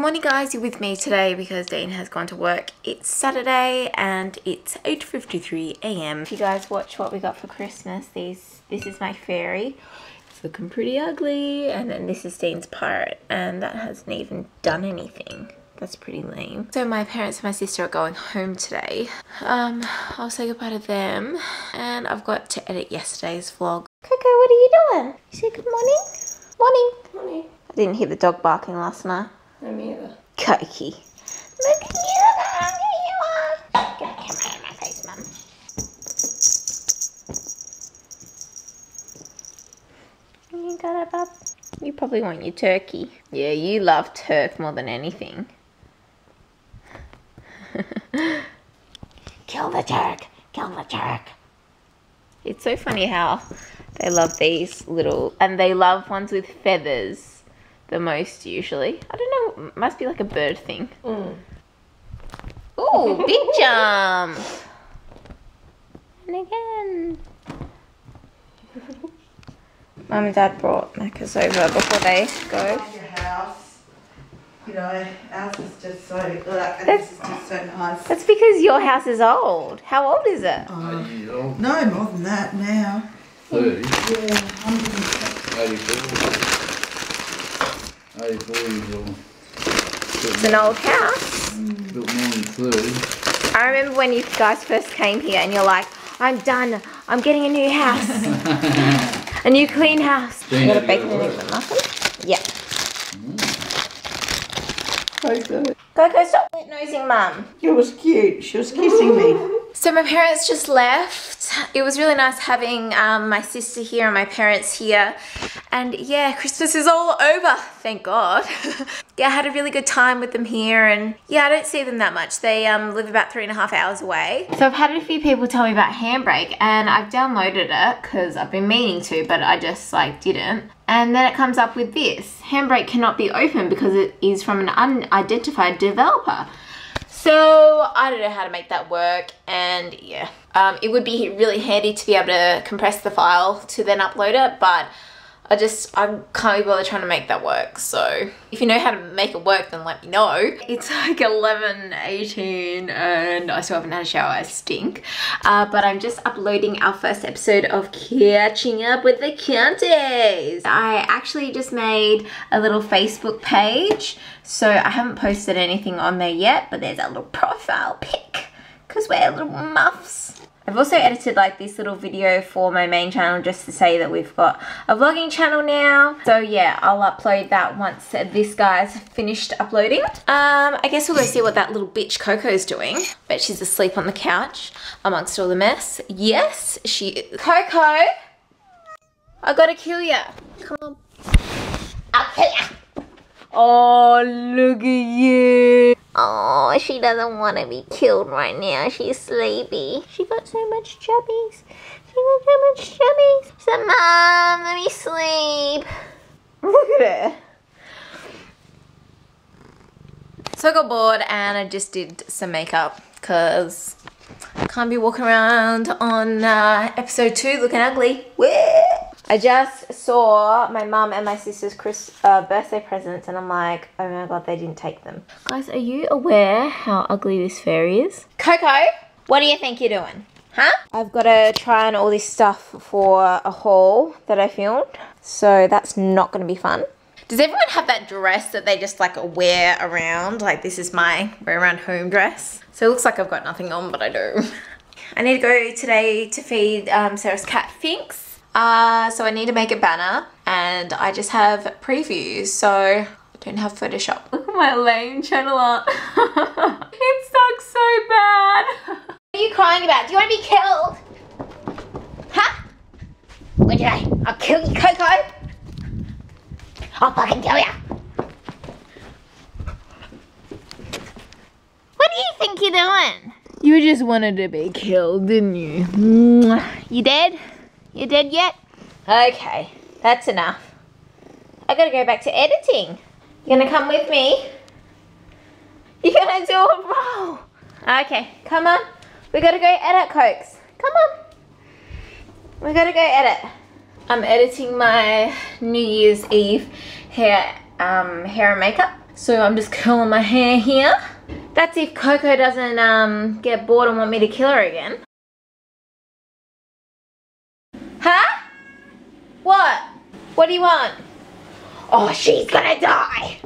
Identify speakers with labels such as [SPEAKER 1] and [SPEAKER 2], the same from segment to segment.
[SPEAKER 1] Morning guys, you're with me today because Dean has gone to work. It's Saturday and it's 8.53 a.m. If you guys watch what we got for Christmas, these, this is my fairy. It's looking pretty ugly and then this is Dean's pirate and that hasn't even done anything. That's pretty lame. So my parents and my sister are going home today. Um, I'll say goodbye to them and I've got to edit yesterday's vlog. Coco, what are you doing? You say good morning? Morning.
[SPEAKER 2] Morning.
[SPEAKER 1] I didn't hear the dog barking last night.
[SPEAKER 2] Me uh, either.
[SPEAKER 1] Cokie. Look at you, look how hungry you are. Get the camera out of my face, Mum. You got it, bub? You probably want your turkey. Yeah, you love turf more than anything. Kill the Turk! Kill the Turk! It's so funny how they love these little, and they love ones with feathers the most usually. I don't know, must be like a bird thing.
[SPEAKER 2] Mm.
[SPEAKER 1] Ooh, big jump! And again. Mum and Dad brought Macca's over before they go.
[SPEAKER 3] Find your house. You know, ours is just so, like,
[SPEAKER 1] That's-
[SPEAKER 3] this is just so nice.
[SPEAKER 1] That's because your house is old. How old is it?
[SPEAKER 3] Oh,
[SPEAKER 4] Eighty
[SPEAKER 3] no more than that now.
[SPEAKER 4] thirty,
[SPEAKER 3] Yeah, 100
[SPEAKER 4] eighty-four. Eighty-four years old.
[SPEAKER 1] It's an old house.
[SPEAKER 4] Built more than thirty.
[SPEAKER 1] I remember when you guys first came here and you're like, I'm done. I'm getting a new house. a new clean house.
[SPEAKER 4] Jane
[SPEAKER 1] you got a
[SPEAKER 4] had to
[SPEAKER 1] bacon
[SPEAKER 4] go
[SPEAKER 1] and
[SPEAKER 4] to
[SPEAKER 1] eggs muffin? Yeah.
[SPEAKER 3] Coco.
[SPEAKER 1] Coco, stop nosing mum.
[SPEAKER 3] It was cute. She was kissing me.
[SPEAKER 1] So my parents just left. It was really nice having um, my sister here and my parents here. And yeah, Christmas is all over, thank God. yeah, I had a really good time with them here and yeah, I don't see them that much. They um, live about three and a half hours away. So I've had a few people tell me about Handbrake and I've downloaded it because I've been meaning to, but I just like didn't. And then it comes up with this. Handbrake cannot be opened because it is from an unidentified developer. So I don't know how to make that work and yeah, um, it would be really handy to be able to compress the file to then upload it, but I just, I can't be bothered trying to make that work. So if you know how to make it work, then let me know. It's like 11, 18 and I still haven't had a shower, I stink. Uh, but I'm just uploading our first episode of Catching Up with the Contes. I actually just made a little Facebook page. So I haven't posted anything on there yet, but there's a little profile pic because we're little muffs. I've also edited like this little video for my main channel just to say that we've got a vlogging channel now. So yeah, I'll upload that once this guy's finished uploading. Um, I guess we'll go see what that little bitch Coco's doing. Bet she's asleep on the couch amongst all the mess. Yes, she Coco! I gotta kill ya. Come on. I'll kill ya. Oh, look at you. Oh, she doesn't want to be killed right now. She's sleepy. She got so much chubbies. She got so much chubbies. She said, Mom, let me sleep. Look at her. So I got bored and I just did some makeup because I can't be walking around on uh, episode two looking ugly. Where? I just saw my mum and my sister's Chris uh, birthday presents and I'm like, oh my god, they didn't take them. Guys, are you aware how ugly this fairy is? Coco, what do you think you're doing? Huh? I've got to try on all this stuff for a haul that I filmed. So that's not going to be fun. Does everyone have that dress that they just like wear around? Like this is my wear around home dress. So it looks like I've got nothing on, but I do. I need to go today to feed um, Sarah's cat Finks. Uh, so I need to make a banner and I just have previews. So I don't have Photoshop. Look at my lame channel art. it sucks so bad. What are you crying about? Do you want to be killed? Huh? What did I? I'll kill you, Coco. I'll fucking kill you. What do you think you're doing? You just wanted to be killed, didn't you? You dead? You dead yet? Okay, that's enough. I gotta go back to editing. You gonna come with me? You're gonna do a roll. Okay, come on. We gotta go edit, Cokes. Come on. We gotta go edit. I'm editing my New Year's Eve hair, um, hair and makeup. So I'm just curling my hair here. That's if Coco doesn't um, get bored and want me to kill her again. Huh? What? What do you want? Oh, she's gonna die.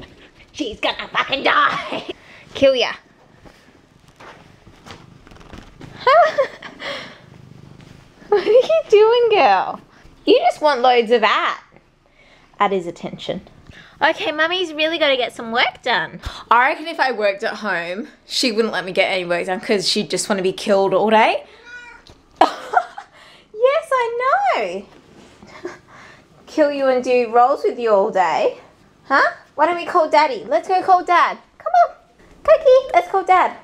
[SPEAKER 1] She's gonna fucking die. Kill ya. what are you doing, girl? You just want loads of at. At his attention. Okay, mummy's really got to get some work done. I reckon if I worked at home, she wouldn't let me get any work done because she'd just want to be killed all day. yes, I know. Kill you and do rolls with you all day. Huh? Why don't we call daddy? Let's go call dad. Come on. Cookie, let's call dad.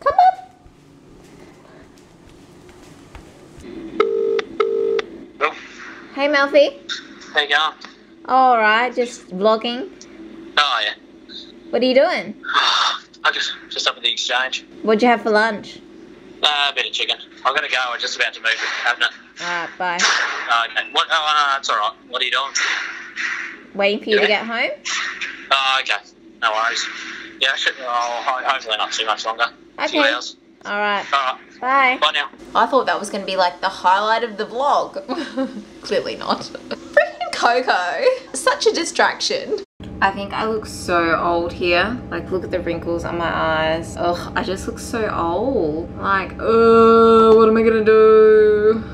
[SPEAKER 1] Come on. Hey, Melfi.
[SPEAKER 2] how you going?
[SPEAKER 1] All right, just vlogging.
[SPEAKER 2] Oh yeah.
[SPEAKER 1] What are you doing?
[SPEAKER 2] I just just up at the exchange.
[SPEAKER 1] What'd you have for lunch?
[SPEAKER 2] Uh, a bit of chicken. I'm gonna go. I'm just about to move the cabinet.
[SPEAKER 1] All right, bye.
[SPEAKER 2] Oh, okay. What? Oh, no, that's all right. What are you doing?
[SPEAKER 1] Waiting for you to get home.
[SPEAKER 2] Oh, okay. No worries. Yeah, I should. Oh, hopefully not too much longer.
[SPEAKER 1] Okay. All right,
[SPEAKER 2] All right.
[SPEAKER 1] bye.
[SPEAKER 2] Bye now.
[SPEAKER 1] I thought that was going to be like the highlight of the vlog. Clearly not. Freaking Coco. Such a distraction. I think I look so old here. Like, look at the wrinkles on my eyes. Ugh, I just look so old. Like, uh, what am I gonna do?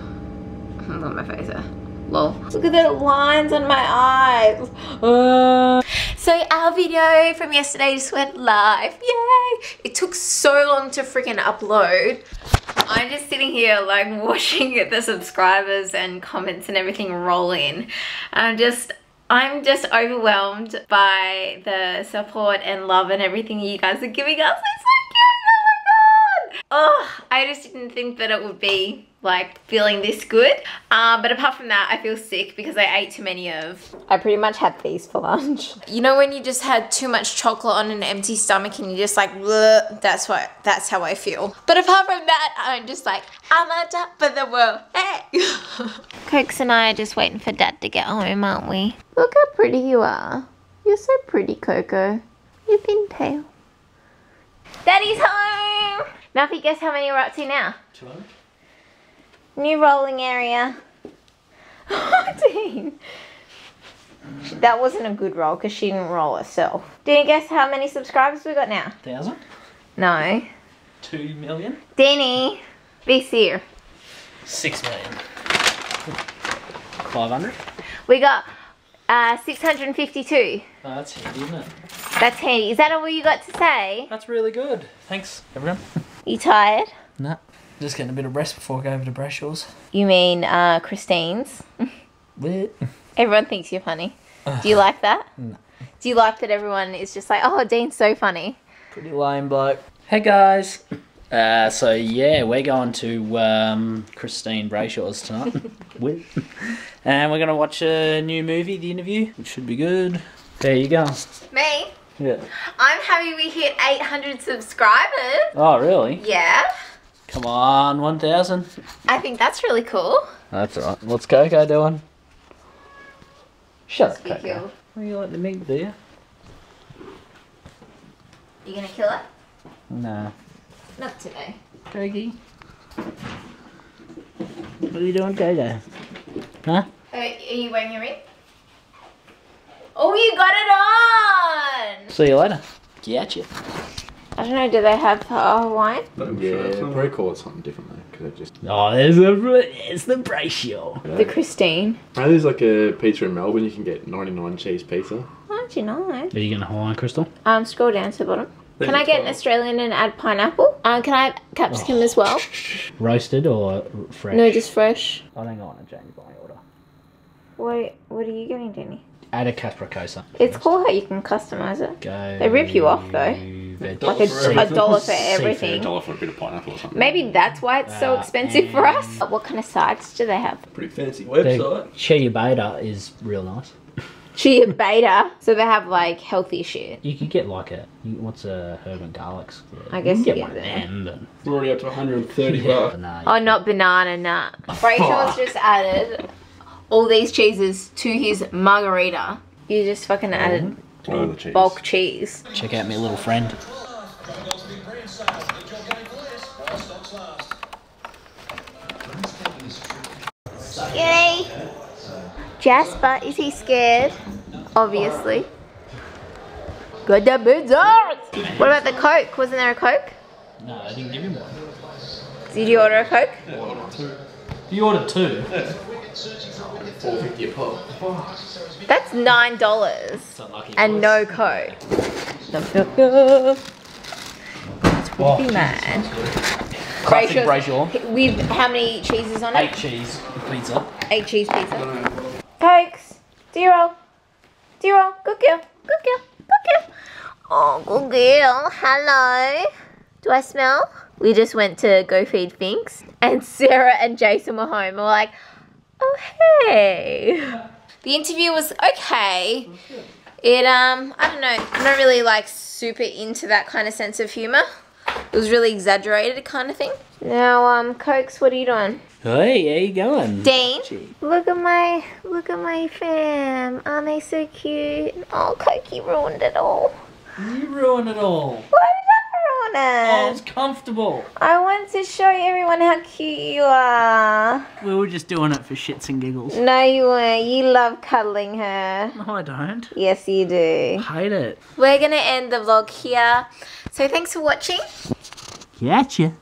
[SPEAKER 1] Look at my face there. Lol. Look at the lines on my eyes. Uh. So our video from yesterday just went live. Yay! It took so long to freaking upload. I'm just sitting here like watching the subscribers and comments and everything roll in. I'm just I'm just overwhelmed by the support and love and everything you guys are giving us. It's so cute. Oh my god. Oh, I just didn't think that it would be like feeling this good. Um, but apart from that, I feel sick because I ate too many of. I pretty much had these for lunch. You know when you just had too much chocolate on an empty stomach and you just like, "Bleh," that's what, that's how I feel. But apart from that, I'm just like, I'm on top of the world. Hey. Cokes and I are just waiting for Dad to get home, aren't we? Look how pretty you are. You're so pretty, Coco. Your pintail. Daddy's home. Malfi, guess how many we're up to now? New rolling area. Oh, Dean. That wasn't a good roll because she didn't roll herself. Dean, guess how many subscribers we got now?
[SPEAKER 5] Thousand?
[SPEAKER 1] No.
[SPEAKER 5] Two million?
[SPEAKER 1] Danny, be serious.
[SPEAKER 5] Six million. Five hundred?
[SPEAKER 1] We got uh, 652.
[SPEAKER 5] Oh, that's handy, isn't it?
[SPEAKER 1] That's handy. Is that all you got to say?
[SPEAKER 5] That's really good. Thanks, everyone.
[SPEAKER 1] You tired?
[SPEAKER 5] Nah. Just getting a bit of rest before I go over to Brayshaw's.
[SPEAKER 1] You mean uh, Christine's?
[SPEAKER 5] Lit.
[SPEAKER 1] Everyone thinks you're funny. Do you like that?
[SPEAKER 5] No.
[SPEAKER 1] Do you like that everyone is just like, oh, Dean's so funny?
[SPEAKER 5] Pretty lame bloke. Hey guys. Uh, so yeah, we're going to um, Christine Brayshaw's tonight. With. And we're gonna watch a new movie, The Interview, which should be good. There you go.
[SPEAKER 1] Me?
[SPEAKER 5] Yeah.
[SPEAKER 1] I'm happy we hit 800 subscribers.
[SPEAKER 5] Oh really?
[SPEAKER 1] Yeah.
[SPEAKER 5] Come on, one thousand.
[SPEAKER 1] I think that's really cool.
[SPEAKER 5] That's alright. What's Coco doing? Shut up,
[SPEAKER 1] Be
[SPEAKER 5] Coco.
[SPEAKER 1] killed.
[SPEAKER 5] What are you letting me do?
[SPEAKER 1] You You gonna kill it?
[SPEAKER 5] Nah.
[SPEAKER 1] Not today.
[SPEAKER 5] Cokie. What are you doing, Coco? Huh?
[SPEAKER 1] Uh, are you wearing your ring? Oh, you got it on!
[SPEAKER 5] See you later. Get you.
[SPEAKER 1] I don't know, do they have uh, wine?
[SPEAKER 6] Yeah, probably call it something different though, because it just.
[SPEAKER 5] Oh, there's a it's the Brayshaw.
[SPEAKER 1] The Christine.
[SPEAKER 6] Apparently, there's like a pizza in Melbourne. You can get 99 cheese pizza.
[SPEAKER 1] Aren't you nice?
[SPEAKER 5] Are you gonna Hawaiian Crystal?
[SPEAKER 1] Um, scroll down to the bottom. Can I get an Australian and add pineapple? Um, can I have capsicum as well?
[SPEAKER 5] Roasted or fresh?
[SPEAKER 1] No, just fresh.
[SPEAKER 5] I think I want to change my order.
[SPEAKER 1] Wait, what are you getting, Danny?
[SPEAKER 5] Add a capricciosa.
[SPEAKER 1] It's cool how you can customize it.
[SPEAKER 5] Go.
[SPEAKER 1] They rip you off, though.
[SPEAKER 5] Veg-
[SPEAKER 1] Like a, a dollar for
[SPEAKER 5] Seafood.
[SPEAKER 1] everything.
[SPEAKER 6] dollar for a bit of pineapple or something.
[SPEAKER 1] Maybe that's why it's so
[SPEAKER 5] Uh,
[SPEAKER 1] expensive for us. What kind of sides do they have?
[SPEAKER 6] Pretty fancy
[SPEAKER 5] The
[SPEAKER 6] website.
[SPEAKER 5] ciabatta is real nice.
[SPEAKER 1] Ciabatta. So they have like healthy shit.
[SPEAKER 5] You could get like a what's a herb and garlics?
[SPEAKER 1] I guess
[SPEAKER 5] you can
[SPEAKER 1] you
[SPEAKER 5] get one
[SPEAKER 1] get
[SPEAKER 5] of them.
[SPEAKER 6] We're already up to 130
[SPEAKER 5] yeah,
[SPEAKER 6] bucks.
[SPEAKER 5] but
[SPEAKER 1] Oh, not banana nut. Rachel's just added all these cheeses to his margarita. You just fucking added
[SPEAKER 6] The cheese.
[SPEAKER 1] bulk cheese.
[SPEAKER 5] Check out my little friend.
[SPEAKER 1] Yay! Jasper, is he scared? Obviously. Got the pizza! What about the Coke? Wasn't there a Coke?
[SPEAKER 5] No, I didn't give him one.
[SPEAKER 1] Did you order a Coke?
[SPEAKER 5] You ordered two.
[SPEAKER 6] Four fifty a pop.
[SPEAKER 1] That's nine dollars and no Coke.
[SPEAKER 5] oh,
[SPEAKER 1] Be mad.
[SPEAKER 5] Classic
[SPEAKER 1] Brayshaw.
[SPEAKER 5] Brayshaw.
[SPEAKER 1] With how many cheeses on it?
[SPEAKER 5] Eight cheese pizza.
[SPEAKER 1] Eight cheese pizza. Cokes. Zero. Zero. Good girl. Good girl. Good girl. Oh, good girl. Hello. Do I smell? We just went to go feed Finks, and Sarah and Jason were home. We're like, oh hey. The interview was okay. It um, I don't know. I'm not really like super into that kind of sense of humor. It was really exaggerated kind of thing. Now um, Cokes, what are you doing?
[SPEAKER 5] Hey, how you going?
[SPEAKER 1] Dean, look at my look at my fam. Aren't they so cute? Oh, Cokie ruined it all.
[SPEAKER 5] You ruined it all.
[SPEAKER 1] Why I
[SPEAKER 5] Oh, it's comfortable.
[SPEAKER 1] I want to show everyone how cute you are.
[SPEAKER 5] We were just doing it for shits and giggles.
[SPEAKER 1] No, you weren't. You love cuddling her.
[SPEAKER 5] No, I don't.
[SPEAKER 1] Yes, you do.
[SPEAKER 5] I Hate it.
[SPEAKER 1] We're gonna end the vlog here. So thanks for watching.
[SPEAKER 5] Catch Gotcha.